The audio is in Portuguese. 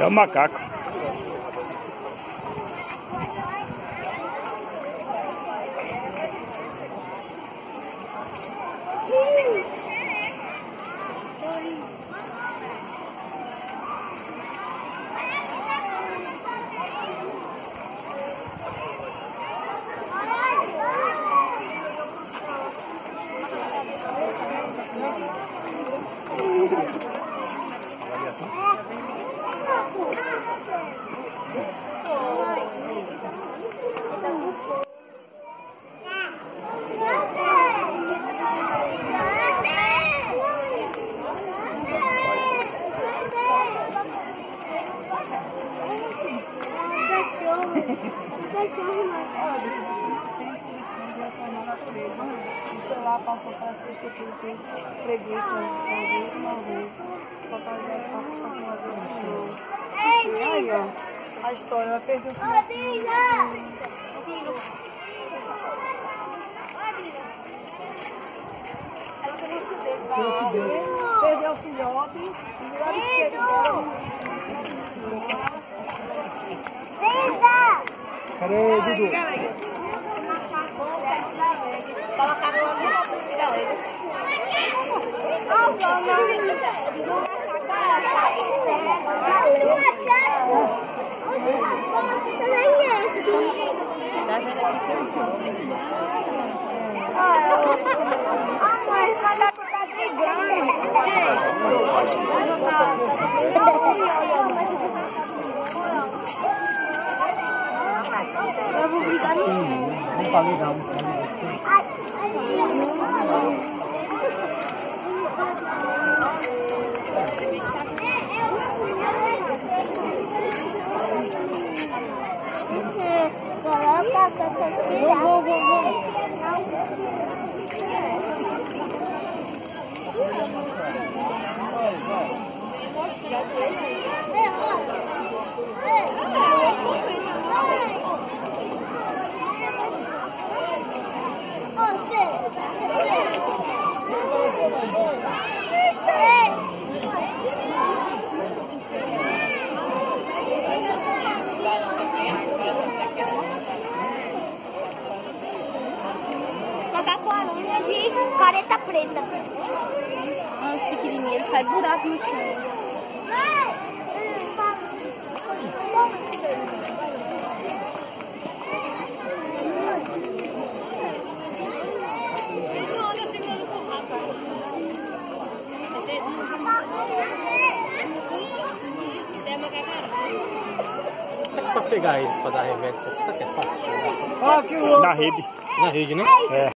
É o macaco. O celular passou para sexta que ele tem preguiça de uma vez. Botar já para puxar com vez. E aí, ó. A história, ela perdeu o filho. Ela tem um acidente perdeu o filhote e do lado esquerdo Cadê, Dudu? Colocaram logo na frente da galera. Não falei não. não falei não. Vou, vou, vou. Macaco aranha de careta preta. Olha os pequenininhos, ele sai buraco no chão. Será que pra pegar eles, pra dar remédio, você sabe que é fácil? Ah, que louco. Na rede. Na rede, né? É.